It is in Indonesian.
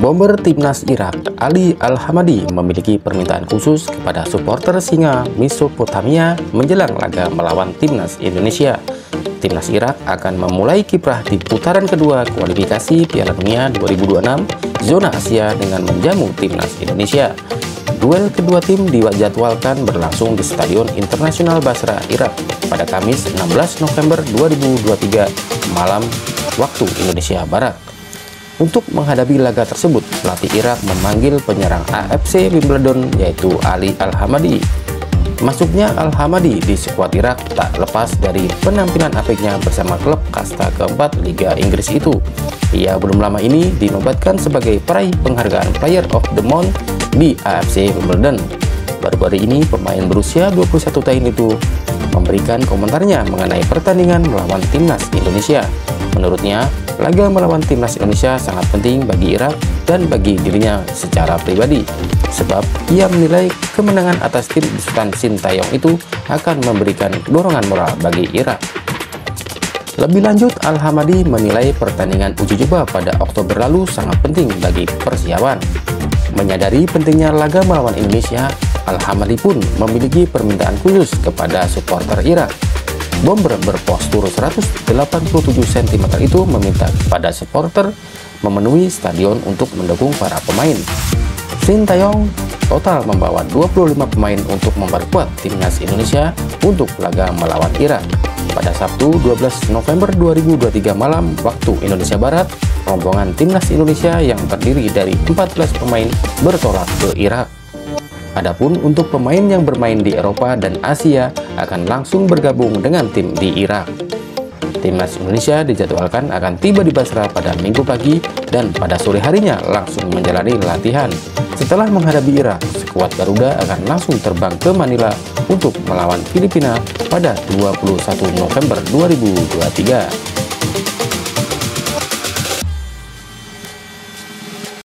Bomber timnas Irak Ali Al-Hamadi memiliki permintaan khusus kepada supporter singa Mesopotamia menjelang laga melawan timnas Indonesia. Timnas Irak akan memulai kiprah di putaran kedua kualifikasi Piala Dunia 2026 zona Asia dengan menjamu timnas Indonesia. Duel kedua tim dijadwalkan berlangsung di Stadion Internasional Basra, Irak pada Kamis 16 November 2023 malam waktu Indonesia Barat. Untuk menghadapi laga tersebut, pelatih Irak memanggil penyerang AFC Wimbledon yaitu Ali Al-Hamadi. Masuknya Al-Hamadi di skuad Irak tak lepas dari penampilan apiknya bersama klub kasta keempat Liga Inggris itu. Ia belum lama ini dinobatkan sebagai peraih penghargaan Player of the Month di AFC Wimbledon. Baru-baru ini pemain berusia 21 tahun itu memberikan komentarnya mengenai pertandingan melawan timnas Indonesia. Menurutnya, laga melawan timnas Indonesia sangat penting bagi Irak dan bagi dirinya secara pribadi, sebab ia menilai kemenangan atas tim Sultan Sintayong itu akan memberikan dorongan moral bagi Irak. Lebih lanjut, Al-Hamadi menilai pertandingan uji coba pada Oktober lalu sangat penting bagi persiapan. Menyadari pentingnya laga melawan Indonesia, Al-Hamadi pun memiliki permintaan khusus kepada supporter Irak Bomber berpostur 187 cm itu meminta kepada supporter memenuhi stadion untuk mendukung para pemain. Shin Taeyong total membawa 25 pemain untuk memperkuat timnas Indonesia untuk laga melawan Irak. Pada Sabtu 12 November 2023 malam waktu Indonesia Barat, rombongan timnas Indonesia yang terdiri dari 14 pemain bertolak ke Irak. Adapun untuk pemain yang bermain di Eropa dan Asia akan langsung bergabung dengan tim di Irak. Timnas Indonesia dijadwalkan akan tiba di Basra pada minggu pagi dan pada sore harinya langsung menjalani latihan. Setelah menghadapi Irak, skuad Garuda akan langsung terbang ke Manila untuk melawan Filipina pada 21 November 2023.